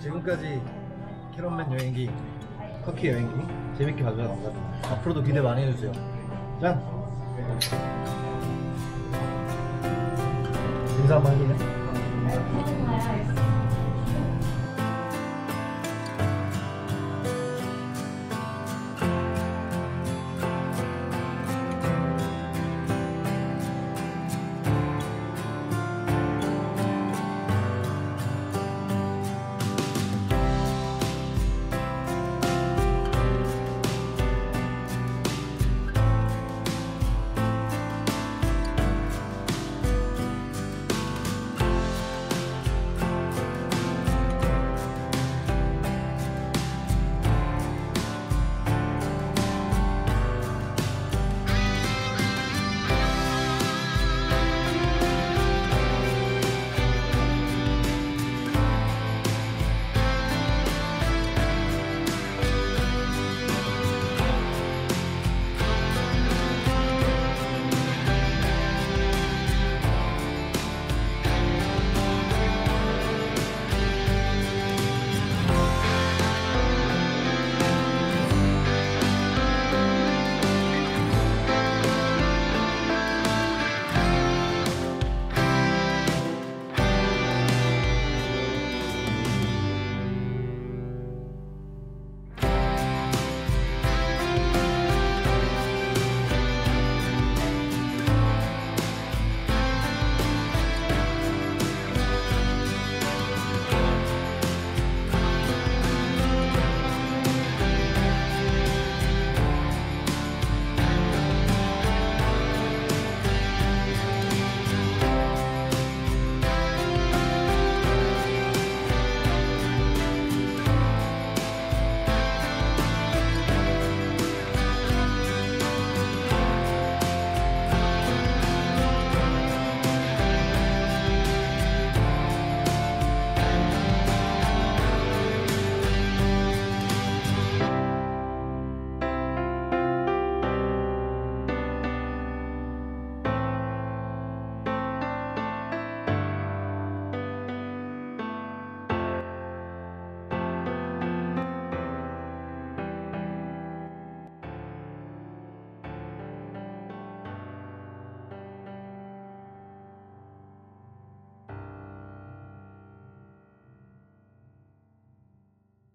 지금까지 캐럿맨 여행기, 터키 여행기 재밌게 가져왔습니다. 앞으로도 기대 많이 해주세요. 짠! 인사 한번 해줄래?